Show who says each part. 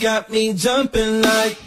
Speaker 1: got me jumping like